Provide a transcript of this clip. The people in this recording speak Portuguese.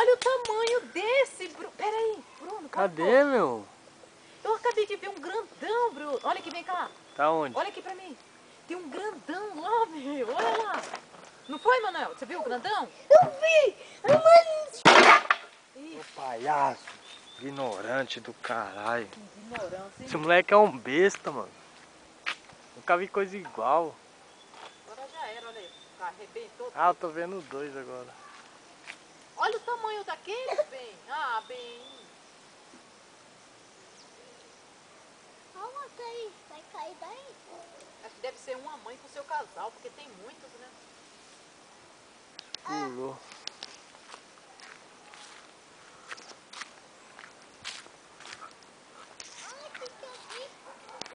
Olha o tamanho desse, Bruno. Pera aí, Bruno. Cadê, meu? Eu acabei de ver um grandão, Bruno. Olha aqui, vem cá. Tá onde? Olha aqui pra mim. Tem um grandão lá, meu. Olha lá. Não foi, Manuel? Você viu o grandão? Eu vi! Mano, Ô palhaço. Ignorante do caralho. Que ignorância, hein? Esse moleque é um besta, mano. Nunca vi coisa igual. Agora já era, olha aí. Arrebentou. Ah, eu tô vendo dois agora. O tamanho daquele, bem. Ah, bem. Olha aí, vai cair daí. Acho que deve ser uma mãe com seu casal, porque tem muitos, né? Pulou.